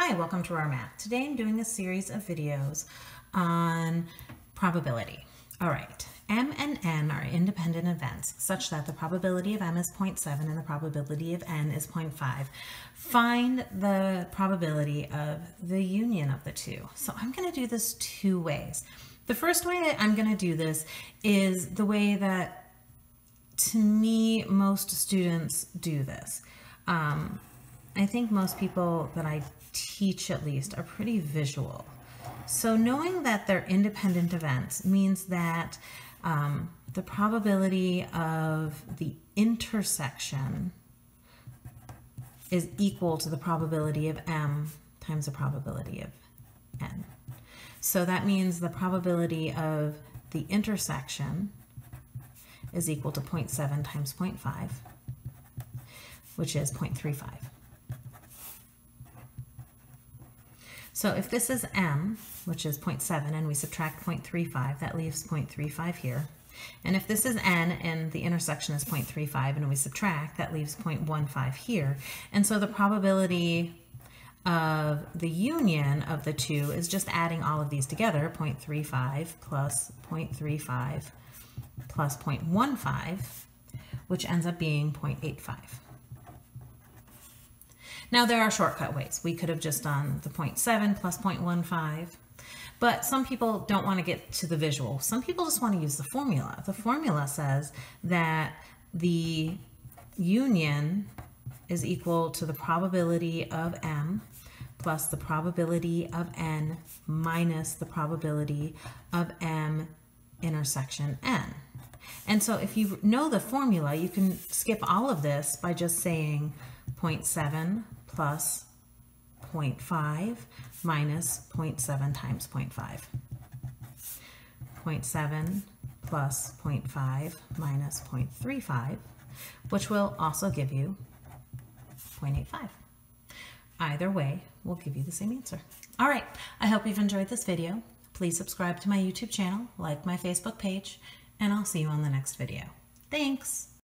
Hi, welcome to Rahr Math. Today I'm doing a series of videos on probability. All right, M and N are independent events such that the probability of M is 0.7 and the probability of N is 0.5. Find the probability of the union of the two. So I'm gonna do this two ways. The first way I'm gonna do this is the way that to me, most students do this. Um, I think most people that I teach at least are pretty visual. So knowing that they're independent events means that um, the probability of the intersection is equal to the probability of m times the probability of n. So that means the probability of the intersection is equal to 0.7 times 0.5, which is 0.35. So if this is m, which is 0.7, and we subtract 0.35, that leaves 0.35 here. And if this is n and the intersection is 0.35 and we subtract, that leaves 0.15 here. And so the probability of the union of the two is just adding all of these together, 0.35 plus 0.35 plus 0.15, which ends up being 0.85. Now there are shortcut ways. We could have just done the 0.7 plus 0.15, but some people don't want to get to the visual. Some people just want to use the formula. The formula says that the union is equal to the probability of m plus the probability of n minus the probability of m intersection n. And so if you know the formula, you can skip all of this by just saying 0.7 plus 0.5 minus 0.7 times 0.5. 0.7 plus 0.5 minus 0.35, which will also give you 0.85. Either way will give you the same answer. All right, I hope you've enjoyed this video. Please subscribe to my YouTube channel, like my Facebook page, and I'll see you on the next video. Thanks!